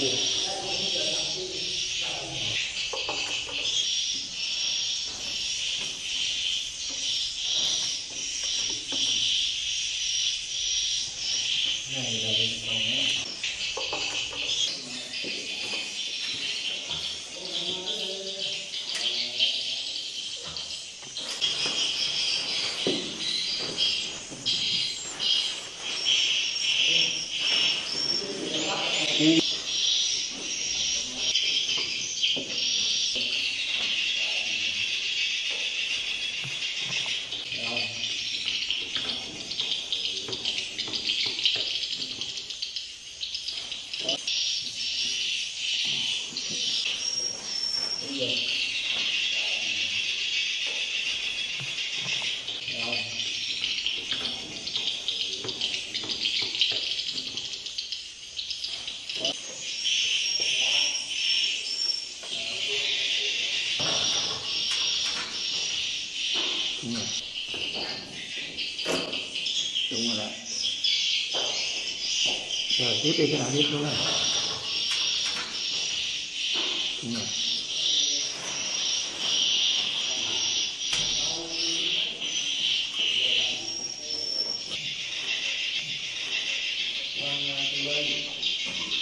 đúng đúng rồi đấy. Rồi tiếp đi cái nào tiếp đúng rồi. Vâng, à, đúng rồi Thank you.